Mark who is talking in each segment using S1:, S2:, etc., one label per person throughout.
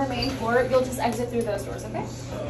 S1: y'all on the main floor, you'll just exit through those doors, okay?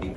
S2: the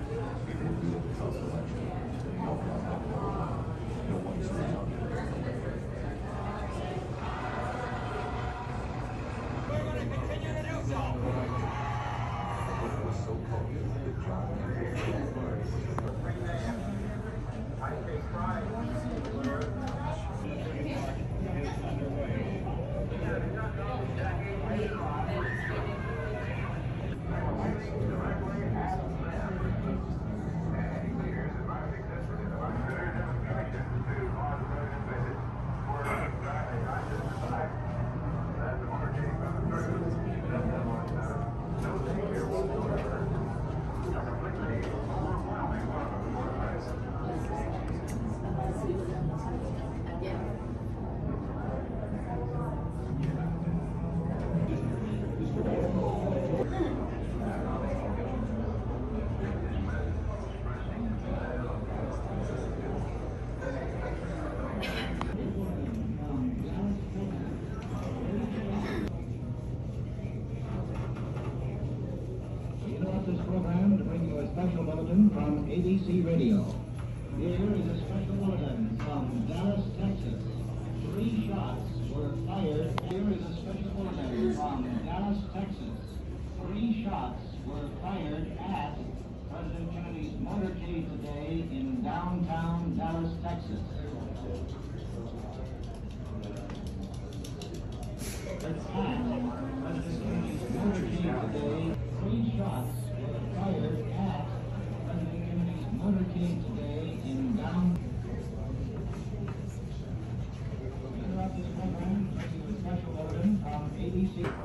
S3: We
S4: interrupt this program to bring you a special bulletin from ABC Radio. Here is a special bulletin from Dallas, Texas. Three shots were fired. Here is a special bulletin from Dallas, Texas. Three shots were fired at President Kennedy's motorcade today in downtown Dallas, Texas. At President Kennedy's motorcade today, three shots were fired at President Kennedy's motorcade today in down. We interrupt this program, to bring you a special bulletin from